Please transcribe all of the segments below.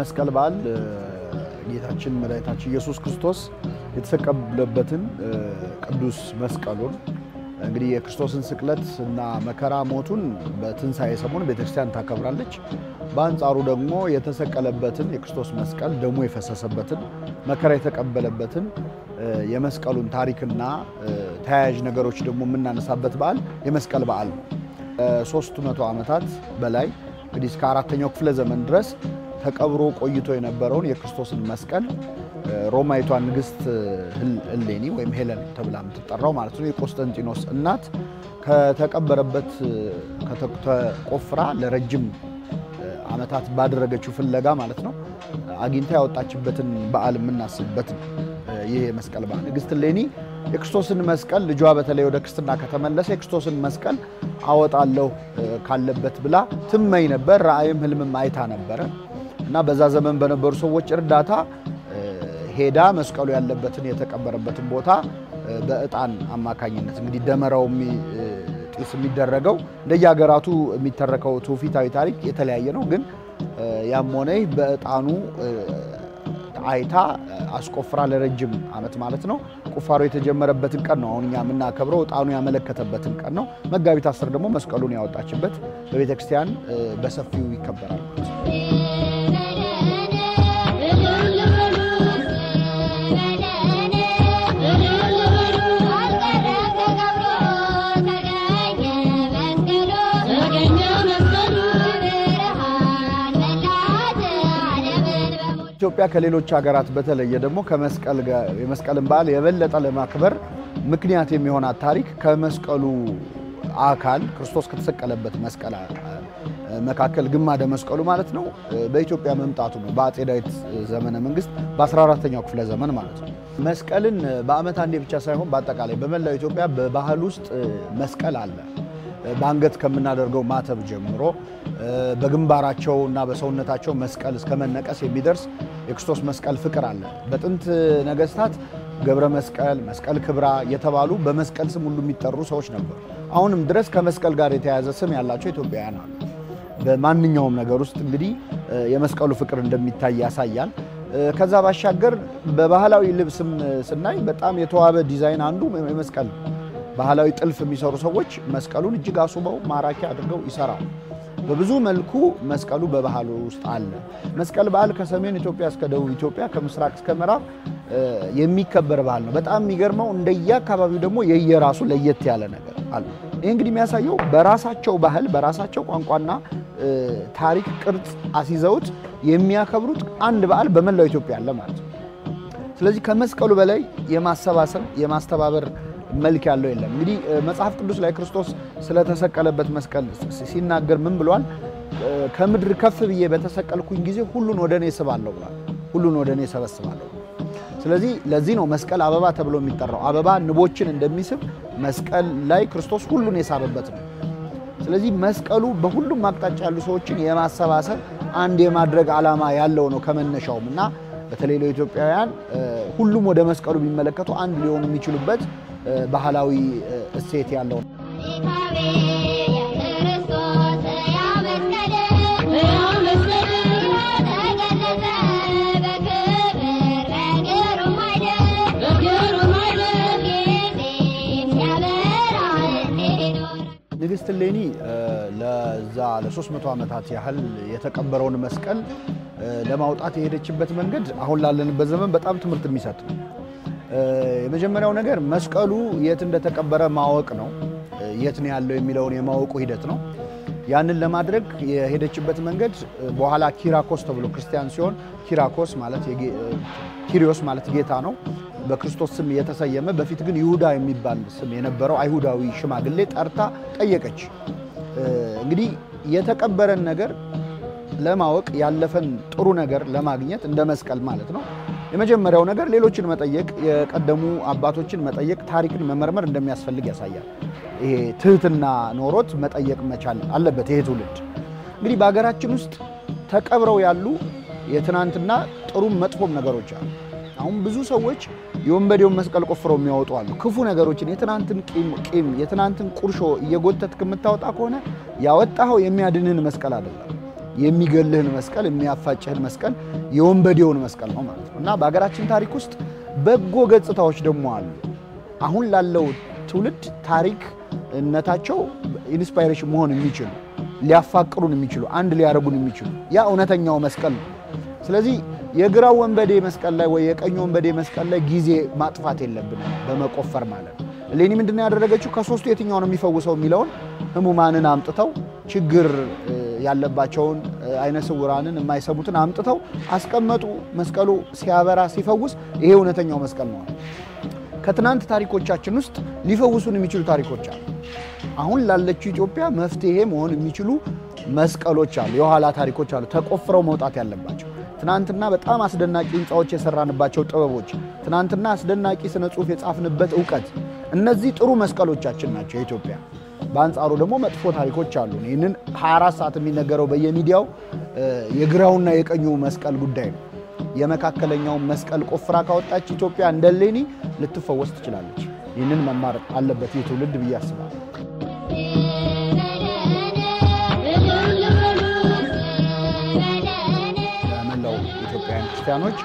የመስቀል በዓል ጌታችን መድኃኒታችን ኢየሱስ ክርስቶስ የተሰቀለበትን ቅዱስ መስቀሉን እንግዲህ የክርስቶስን ስቅለት እና መከራ ሞቱን በትንሣኤ ሰሞን ቤተክርስቲያን ታከብራለች። በአንጻሩ ደግሞ የተሰቀለበትን የክርስቶስ መስቀል ደሙ የፈሰሰበትን መከራ የተቀበለበትን የመስቀሉን ታሪክና ተያያዥ ነገሮች ደግሞ የምናነሳበት በዓል የመስቀል በዓል ነው። ሶስት መቶ ዓመታት በላይ እንግዲህ እስከ አራተኛው ክፍለ ዘመን ድረስ ተቀብሮ ቆይቶ የነበረውን የክርስቶስን መስቀል ሮማይቷ ንግሥት እሌኒ ወይም ሄለን ተብላ የምትጠራው ማለት ነው። የቆስጠንጢኖስ እናት ከተቀበረበት ተቆፍራ ለረጅም ዓመታት ባደረገችው ፍለጋ ማለት ነው አግኝታ ያወጣችበትን በዓል የምናስብበት ይህ የመስቀል በዓል። ንግሥት እሌኒ የክርስቶስን መስቀል ልጇ በተለይ ወደ ክርስትና ከተመለሰ የክርስቶስን መስቀል አወጣለሁ ካለበት ብላ ትመኝ ነበር። ራእይም ህልምም አይታ ነበረ እና በዛ ዘመን በነበሩ ሰዎች እርዳታ ሄዳ መስቀሉ ያለበትን የተቀበረበትን ቦታ በዕጣን አማካኝነት እንግዲህ ደመራው ጢስ የሚደረገው እንደየሀገራቱ የሚተረከው ትውፊታዊ ታሪክ የተለያየ ነው። ግን ያም ሆነ በዕጣኑ አይታ አስቆፍራ ለረጅም ዓመት ማለት ነው ቁፋሮ የተጀመረበትን ቀን ነው አሁን እኛ የምናከብረው። ዕጣኑ ያመለከተበትን ቀን ነው። መጋቢት አስር ደግሞ መስቀሉን ያወጣችበት በቤተ ክርስቲያን በሰፊው ይከበራል። ኢትዮጵያ ከሌሎች ሀገራት በተለየ ደግሞ ከመስቀል የመስቀልን በዓል የበለጠ ለማክበር ምክንያት የሚሆናት ታሪክ ከመስቀሉ አካል ክርስቶስ ከተሰቀለበት መስቀል መካከል ግማደ መስቀሉ ማለት ነው በኢትዮጵያ መምጣቱ ነው። በአፄ ዳዊት ዘመነ መንግስት በ14ኛው ክፍለ ዘመን ማለት ነው። መስቀልን በዓመት አንዴ ብቻ ሳይሆን በአጠቃላይ በመላው ኢትዮጵያ በባህል ውስጥ መስቀል አለ። በአንገት ከምናደርገው ማተብ ጀምሮ በግንባራቸው እና በሰውነታቸው መስቀል እስከ መነቀስ የሚደርስ የክርስቶስ መስቀል ፍቅር አለ። በጥንት ነገስታት ገብረ መስቀል፣ መስቀል ክብራ የተባሉ በመስቀል ስም ሁሉ የሚጠሩ ሰዎች ነበሩ። አሁንም ድረስ ከመስቀል ጋር የተያያዘ ስም ያላቸው ኢትዮጵያውያን አሉ። በማንኛውም ነገር ውስጥ እንግዲህ የመስቀሉ ፍቅር እንደሚታይ ያሳያል። ከዛ ባሻገር በባህላዊ ልብስም ስናይ በጣም የተዋበ ዲዛይን አንዱ የመስቀል ባህላዊ ጥልፍ የሚሰሩ ሰዎች መስቀሉን እጅግ አስውበው ማራኪ አድርገው ይሰራሉ። በብዙ መልኩ መስቀሉ በባህሉ ውስጥ አለ። መስቀል በዓል ከሰሜን ኢትዮጵያ እስከ ደቡብ ኢትዮጵያ ከምስራቅ እስከ ምዕራብ የሚከበር ባህል ነው። በጣም የሚገርመው እንደየአካባቢው ደግሞ የየራሱ ለየት ያለ ነገር አለ። ይህ እንግዲህ የሚያሳየው በራሳቸው ባህል በራሳቸው ቋንቋና ታሪክ ቅርጽ አስይዘውት የሚያከብሩት አንድ በዓል በመላው ኢትዮጵያ አለ ማለት ነው። ስለዚህ ከመስቀሉ በላይ የማሰባሰብ የማስተባበር መልክ ያለው የለም። እንግዲህ መጽሐፍ ቅዱስ ላይ ክርስቶስ ስለተሰቀለበት መስቀል ሲናገር ምን ብሏል? ከምድር ከፍ ብዬ በተሰቀልኩኝ ጊዜ ሁሉን ወደ እኔ ስባለሁ ብሏል። ሁሉን ወደ እኔ ሰበስባለሁ። ስለዚህ ለዚህ ነው መስቀል አበባ ተብሎ የሚጠራው። አበባ ንቦችን እንደሚስብ መስቀል ላይ ክርስቶስ ሁሉን የሳበበት ነው። ስለዚህ መስቀሉ በሁሉም አቅጣጫ ያሉ ሰዎችን የማሰባሰብ አንድ የማድረግ ዓላማ ያለው ነው ከመነሻውም እና በተለይ ለኢትዮጵያውያን ሁሉም ወደ መስቀሉ ቢመለከቱ አንድ ሊሆኑ የሚችሉበት ባህላዊ እሴት ያለው ነው። ንግሥት እሌኒ ለዛ ለ300 ዓመታት ያህል የተቀበረውን መስቀል ለማውጣት የሄደችበት መንገድ አሁን ላለንበት ዘመን በጣም ትምህርት የሚሰጥ ነው። የመጀመሪያው ነገር መስቀሉ የት እንደተቀበረ ማወቅ ነው። የት ነው ያለው የሚለውን የማወቁ ሂደት ነው። ያንን ለማድረግ የሄደችበት መንገድ በኋላ ኪራኮስ ተብሎ ክርስቲያን ሲሆን ኪራኮስ ማለት ኪሪዮስ ማለት ጌታ ነው በክርስቶስ ስም የተሰየመ በፊት ግን ይሁዳ የሚባል ስም የነበረው አይሁዳዊ ሽማግሌ ጠርታ ጠየቀች። እንግዲህ የተቀበረን ነገር ለማወቅ ያለፈን ጥሩ ነገር ለማግኘት እንደ መስቀል ማለት ነው። የመጀመሪያው ነገር ሌሎችን መጠየቅ፣ የቀደሙ አባቶችን መጠየቅ፣ ታሪክን መመርመር እንደሚያስፈልግ ያሳያል። ይሄ ትህትና ኖሮት መጠየቅ መቻል አለበት ይሄ ትውልድ። እንግዲህ በሀገራችን ውስጥ ተቀብረው ያሉ የትናንትና ጥሩም መጥፎም ነገሮች አሉ። አሁን ብዙ ሰዎች የወንበዴውን መስቀል ቆፍረው የሚያወጡ አሉ። ክፉ ነገሮችን የትናንትን ቂም የትናንትን ቁርሾ እየጎተት ከምታወጣ ከሆነ ያወጣኸው የሚያድንህን መስቀል አይደለም። የሚገልህን መስቀል የሚያፋጭህን መስቀል የወንበዴውን መስቀል ነው ማለት ነው እና በሀገራችን ታሪክ ውስጥ በጎ ገጽታዎች ደግሞ አሉ። አሁን ላለው ትውልድ ታሪክነታቸው inspiration መሆን የሚችሉ ሊያፋቅሩን የሚችሉ አንድ ሊያደርጉን የሚችሉ ያ እውነተኛው መስቀል ነው። ስለዚህ የግራው ወንበዴ መስቀል ላይ ወይ የቀኝ ወንበዴ መስቀል ላይ ጊዜ ማጥፋት የለብንም በመቆፈር ማለት ነው። እሌኒ ምንድን ያደረገችው? ከሶስቱ የትኛው ነው የሚፈውሰው የሚለውን ህሙማንን አምጥተው ችግር ያለባቸውን አይነ ስውራንን የማይሰሙትን አምጥተው አስቀመጡ። መስቀሉ ሲያበራ ሲፈውስ፣ ይሄ እውነተኛው መስቀል ነው። ከትናንት ታሪኮቻችን ውስጥ ሊፈውሱን የሚችሉ ታሪኮች አሉ። አሁን ላለችው ኢትዮጵያ መፍትሄ መሆን የሚችሉ መስቀሎች አሉ፣ የኋላ ታሪኮች አሉ፣ ተቆፍረው መውጣት ያለባቸው ትናንትና በጣም አስደናቂ ህንፃዎች የሰራንባቸው ጥበቦች፣ ትናንትና አስደናቂ ስነ ጽሁፍ የጻፍንበት እውቀት፣ እነዚህ ጥሩ መስቀሎቻችን ናቸው የኢትዮጵያ። በአንጻሩ ደግሞ መጥፎ ታሪኮች አሉ። ይህንን 24 ሰዓት የሚነገረው በየሚዲያው የግራውና የቀኙ መስቀል ጉዳይ ነው። የመካከለኛውን መስቀል ቆፍራ ካወጣች ኢትዮጵያ እንደ እሌኒ ልትፈወስ ትችላለች። ይህንን መማር አለበት ይህ ትውልድ ብዬ አስባለሁ። ክርስቲያኖች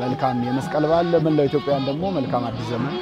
መልካም የመስቀል በዓል፣ ለመላው ኢትዮጵያውያን ደግሞ መልካም አዲስ ዘመን